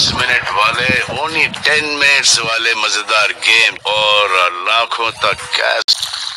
दस मिनट वाले only ten minutes वाले मज़ेदार गेम और लाखों तक कैश